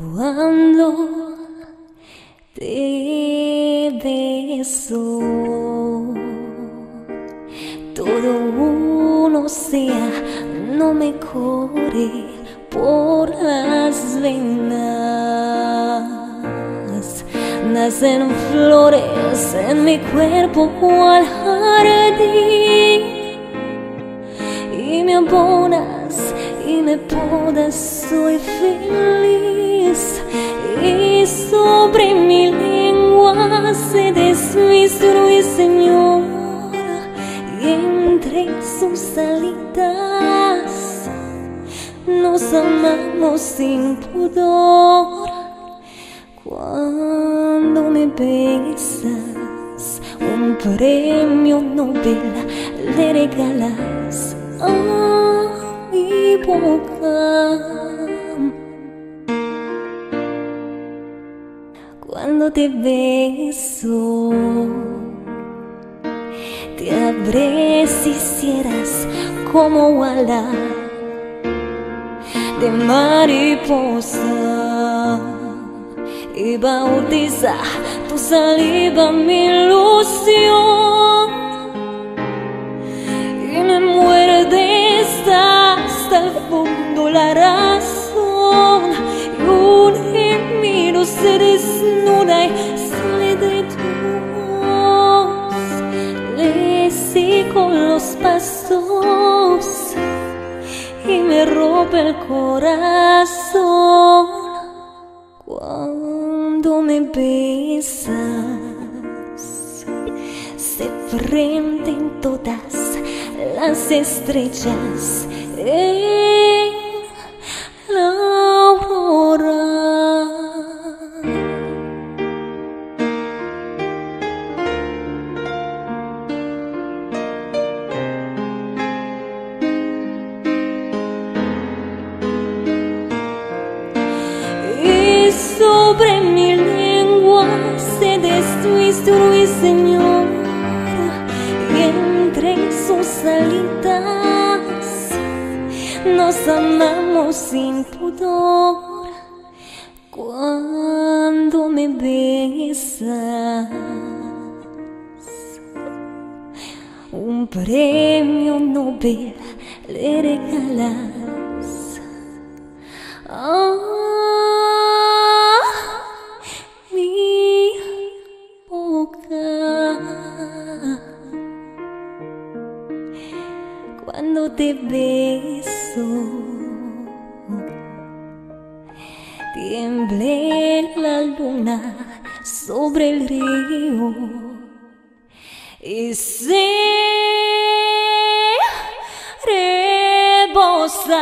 Cuando te beso, todo uno sea, no me corre por las venas. Nacen flores en mi cuerpo al jardín. Y me abonas y me podas, soy feliz y sobre mi lengua se desmistruye, Señor, y entre sus alitas nos amamos sin pudor. Cuando me besas, un premio Nobel le regalas a mi boca. Te beso, te abres y cierras como ala de mariposa. Y bautiza tu saliva mi ilusión. Y me muerde voz le los pasos y me rompe el corazón cuando me besas. Se prenden todas las estrellas destruye, Señor, y entre sus alitas nos amamos sin pudor cuando me besas. Un premio Nobel le regalas cuando te beso. Tiemble la luna sobre el río y se rebosa